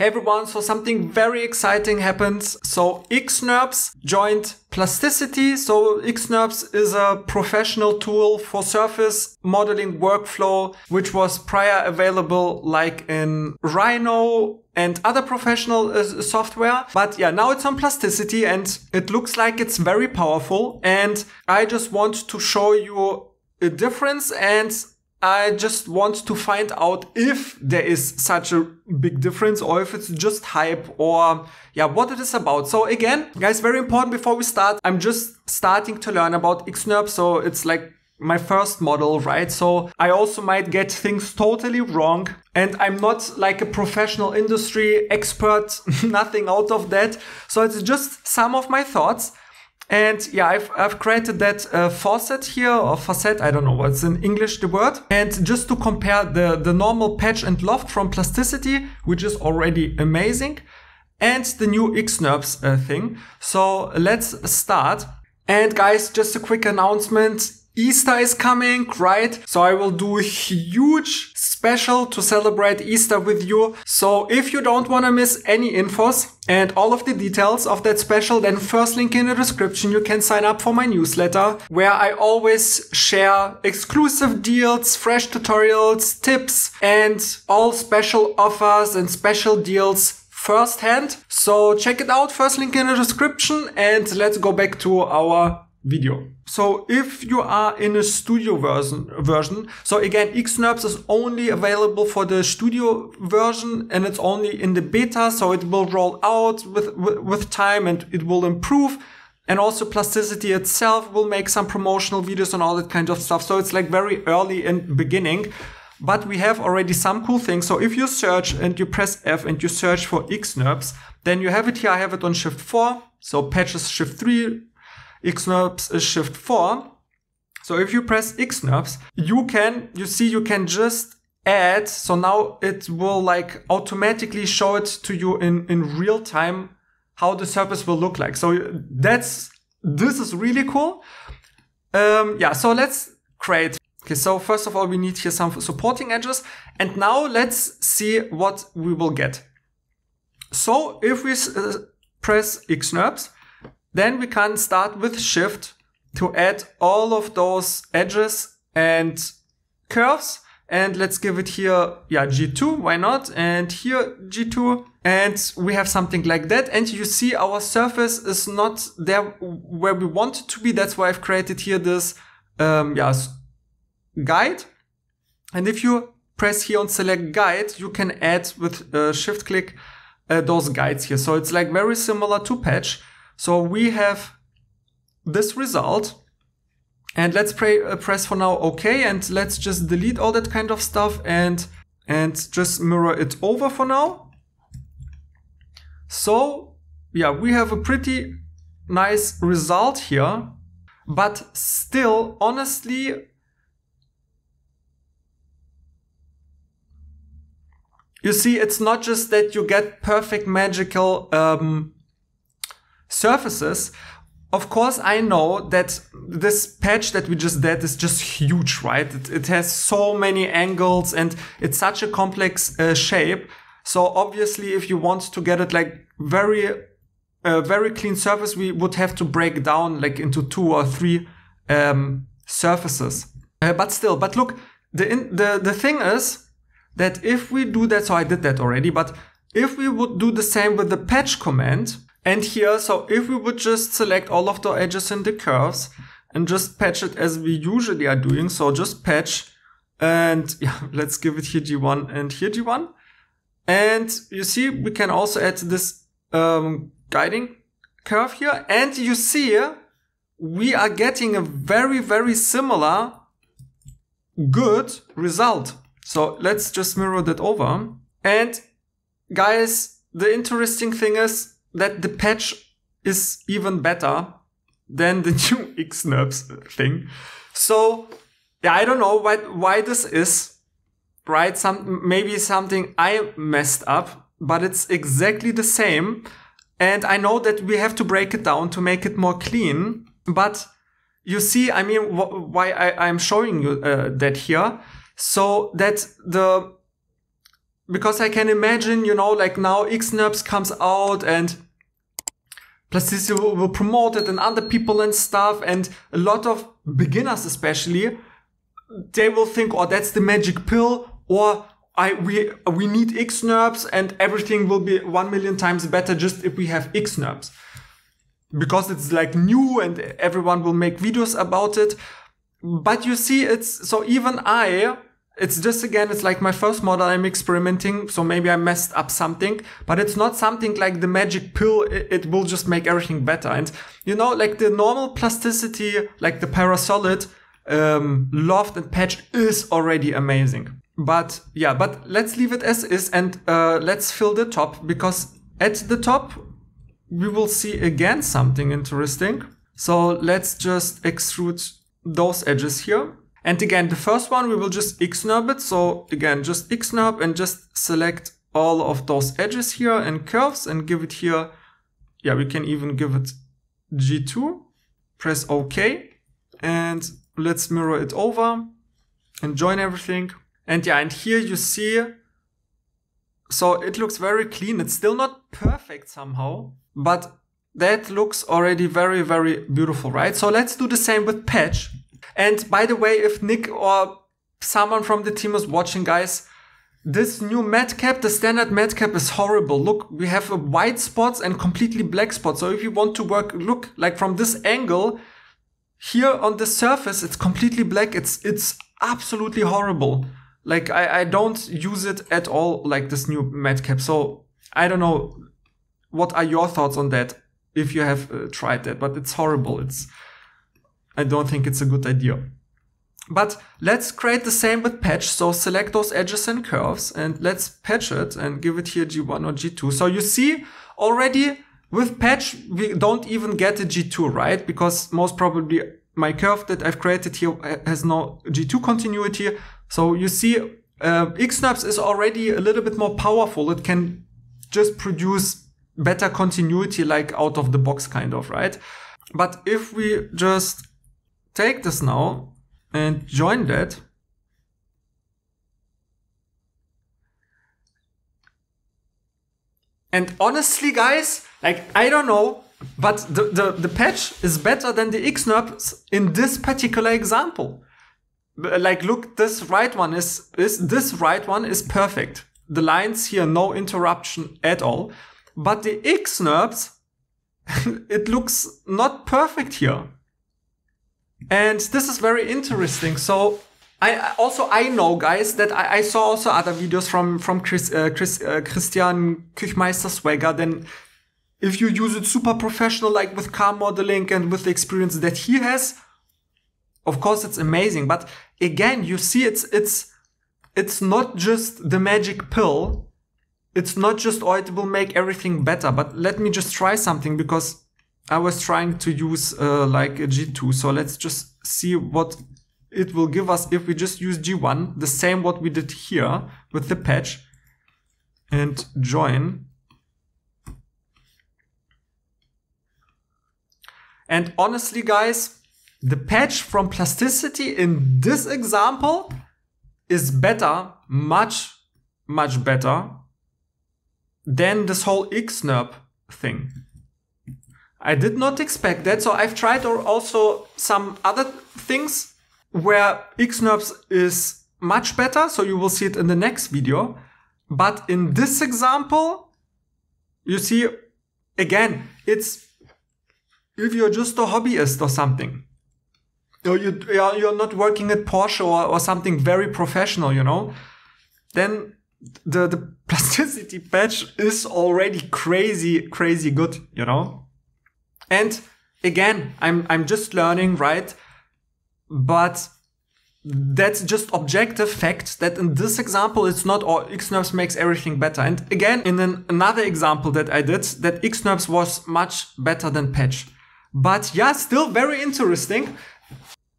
Hey everyone, so something very exciting happens. So xNURBS joined Plasticity. So xNURBS is a professional tool for surface modeling workflow, which was prior available like in Rhino and other professional uh, software. But yeah, now it's on Plasticity and it looks like it's very powerful. And I just want to show you a difference and I just want to find out if there is such a big difference or if it's just hype or yeah, what it is about. So again, guys, very important before we start, I'm just starting to learn about xNURB. So it's like my first model, right? So I also might get things totally wrong. And I'm not like a professional industry expert, nothing out of that. So it's just some of my thoughts. And yeah, I've, I've created that uh, faucet here or facet. I don't know what's in English the word. And just to compare the, the normal patch and loft from plasticity, which is already amazing, and the new xNURBS uh, thing. So let's start. And guys, just a quick announcement. Easter is coming, right? So I will do a huge special to celebrate Easter with you. So if you don't want to miss any infos and all of the details of that special, then first link in the description, you can sign up for my newsletter where I always share exclusive deals, fresh tutorials, tips, and all special offers and special deals firsthand. So check it out, first link in the description and let's go back to our video. So if you are in a studio version, version, so again, xNURBS is only available for the studio version and it's only in the beta. So it will roll out with, with, time and it will improve. And also plasticity itself will make some promotional videos and all that kind of stuff. So it's like very early in beginning, but we have already some cool things. So if you search and you press F and you search for xNURBS, then you have it here. I have it on shift four. So patches shift three, xNURBS is shift 4. So if you press xNURBS, you can, you see, you can just add. So now it will like automatically show it to you in, in real time how the surface will look like. So that's, this is really cool. Um, yeah, so let's create. Okay, so first of all, we need here some supporting edges. And now let's see what we will get. So if we uh, press xNURBS, then we can start with shift to add all of those edges and curves. And let's give it here, yeah, G2, why not? And here G2. And we have something like that. And you see our surface is not there where we want it to be. That's why I've created here this, um, yeah, guide. And if you press here on select guide, you can add with uh, shift click uh, those guides here. So it's like very similar to patch. So we have this result. And let's pray, uh, press for now OK. And let's just delete all that kind of stuff and, and just mirror it over for now. So yeah, we have a pretty nice result here, but still, honestly, you see, it's not just that you get perfect magical um, surfaces, of course, I know that this patch that we just did is just huge, right? It, it has so many angles and it's such a complex uh, shape. So obviously, if you want to get it like very, uh, very clean surface, we would have to break down like into two or three um, surfaces. Uh, but still, but look, the, in, the, the thing is that if we do that, so I did that already, but if we would do the same with the patch command, and here, so if we would just select all of the edges in the curves and just patch it as we usually are doing, so just patch and yeah, let's give it here G1 and here G1. And you see, we can also add this um, guiding curve here. And you see, we are getting a very, very similar good result. So let's just mirror that over. And guys, the interesting thing is that the patch is even better than the new xNURBS thing. So yeah, I don't know why why this is, right? Some maybe something I messed up, but it's exactly the same. And I know that we have to break it down to make it more clean. But you see, I mean, wh why I, I'm showing you uh, that here, so that the because I can imagine, you know, like now XNURBS comes out and Plasticity will, will promote it and other people and stuff. And a lot of beginners, especially, they will think, oh, that's the magic pill or I, we, we need XNURBS and everything will be one million times better just if we have XNURBS. Because it's like new and everyone will make videos about it. But you see, it's, so even I, it's just again, it's like my first model I'm experimenting. So maybe I messed up something, but it's not something like the magic pill. It, it will just make everything better. And you know, like the normal plasticity, like the parasolid, um, loft and patch is already amazing. But yeah, but let's leave it as is and uh, let's fill the top because at the top we will see again something interesting. So let's just extrude those edges here. And again, the first one, we will just xnurb it. So again, just xnurb and just select all of those edges here and curves and give it here. Yeah, we can even give it G2, press OK. And let's mirror it over and join everything. And yeah, and here you see, so it looks very clean. It's still not perfect somehow, but that looks already very, very beautiful, right? So let's do the same with patch. And by the way, if Nick or someone from the team is watching, guys, this new matcap, the standard matcap is horrible. Look, we have white spots and completely black spots. So if you want to work, look like from this angle, here on the surface, it's completely black. It's, it's absolutely horrible. Like I, I don't use it at all like this new matcap. So I don't know. What are your thoughts on that? If you have uh, tried that, but it's horrible. It's, I don't think it's a good idea. But let's create the same with patch. So select those edges and curves and let's patch it and give it here G1 or G2. So you see already with patch, we don't even get a G2, right? Because most probably my curve that I've created here has no G2 continuity. So you see uh, XNURBS is already a little bit more powerful. It can just produce better continuity like out of the box kind of, right? But if we just take this now and join that. And honestly, guys, like, I don't know, but the, the, the patch is better than the XNURBS in this particular example. Like, look, this right one is, is, this right one is perfect. The lines here, no interruption at all. But the XNURBS, it looks not perfect here. And this is very interesting. So I also I know guys that I, I saw also other videos from from Chris, uh, Chris uh, Christian Küchmeister Swagger. Then if you use it super professional, like with car modeling and with the experience that he has, of course it's amazing. But again, you see, it's it's it's not just the magic pill. It's not just oh it will make everything better. But let me just try something because I was trying to use uh, like a G2. So let's just see what it will give us if we just use G1, the same what we did here with the patch and join. And honestly, guys, the patch from plasticity in this example is better, much, much better than this whole XNURB thing. I did not expect that. So I've tried also some other things where XNURBS is much better. So you will see it in the next video. But in this example, you see, again, it's if you're just a hobbyist or something, or you, you're not working at Porsche or, or something very professional, you know, then the, the plasticity patch is already crazy, crazy good, you know? And again, I'm, I'm just learning, right? But that's just objective fact that in this example, it's not all XNURBS makes everything better. And again, in an, another example that I did, that XNURBS was much better than patch. But yeah, still very interesting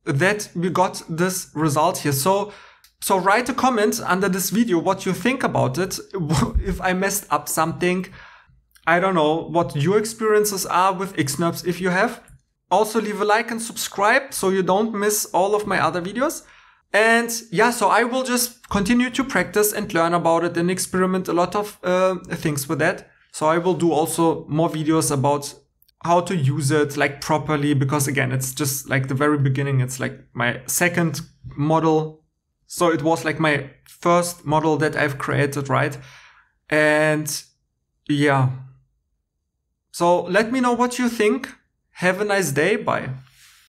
that we got this result here. So, so write a comment under this video what you think about it. if I messed up something, I don't know what your experiences are with XNURBS if you have. Also leave a like and subscribe so you don't miss all of my other videos. And yeah, so I will just continue to practice and learn about it and experiment a lot of uh, things with that. So I will do also more videos about how to use it like properly because again, it's just like the very beginning. It's like my second model. So it was like my first model that I've created, right? And yeah. So let me know what you think. Have a nice day. Bye.